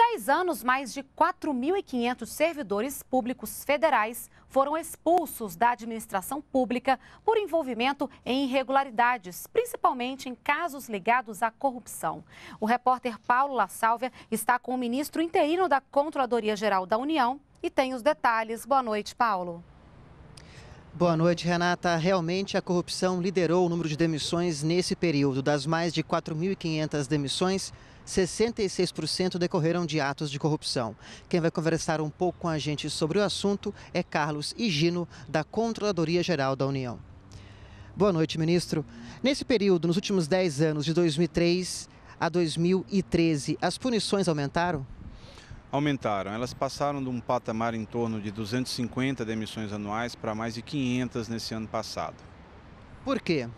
10 anos, mais de 4.500 servidores públicos federais foram expulsos da administração pública por envolvimento em irregularidades, principalmente em casos ligados à corrupção. O repórter Paulo La Sálvia está com o ministro interino da Controladoria Geral da União e tem os detalhes. Boa noite, Paulo. Boa noite, Renata. Realmente a corrupção liderou o número de demissões nesse período. Das mais de 4.500 demissões, 66% decorreram de atos de corrupção. Quem vai conversar um pouco com a gente sobre o assunto é Carlos Higino, da Controladoria Geral da União. Boa noite, ministro. Nesse período, nos últimos 10 anos, de 2003 a 2013, as punições aumentaram? Aumentaram. Elas passaram de um patamar em torno de 250 demissões anuais para mais de 500 nesse ano passado. Por quê?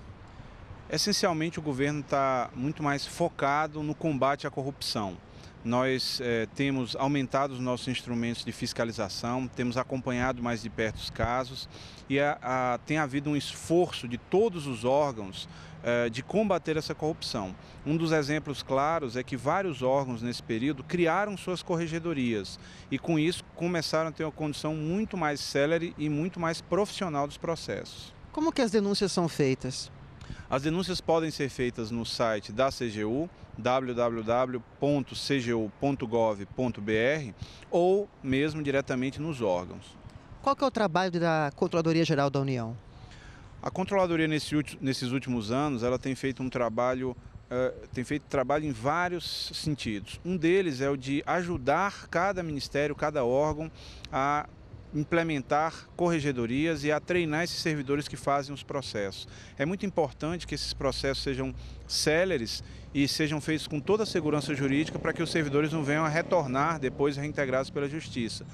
Essencialmente, o governo está muito mais focado no combate à corrupção. Nós eh, temos aumentado os nossos instrumentos de fiscalização, temos acompanhado mais de perto os casos e a, a, tem havido um esforço de todos os órgãos eh, de combater essa corrupção. Um dos exemplos claros é que vários órgãos nesse período criaram suas corregedorias e com isso começaram a ter uma condição muito mais célere e muito mais profissional dos processos. Como que as denúncias são feitas? As denúncias podem ser feitas no site da CGU, www.cgu.gov.br ou mesmo diretamente nos órgãos. Qual que é o trabalho da Controladoria Geral da União? A Controladoria nesses últimos anos, ela tem feito um trabalho Uh, tem feito trabalho em vários sentidos. Um deles é o de ajudar cada ministério, cada órgão a implementar corregedorias e a treinar esses servidores que fazem os processos. É muito importante que esses processos sejam céleres e sejam feitos com toda a segurança jurídica para que os servidores não venham a retornar depois reintegrados pela Justiça.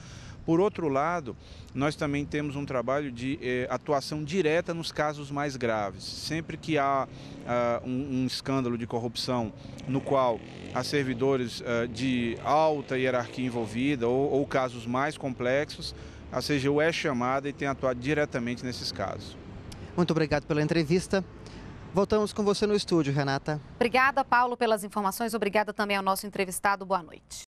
Por outro lado, nós também temos um trabalho de eh, atuação direta nos casos mais graves. Sempre que há uh, um, um, escândalo de corrupção no qual há servidores uh, de alta hierarquia envolvida ou, ou casos mais complexos, a CGU é chamada e tem atuado diretamente nesses casos. Muito obrigado pela entrevista. Voltamos com você no estúdio, Renata. Obrigada, Paulo, pelas informações. Obrigada também ao nosso entrevistado. Boa noite.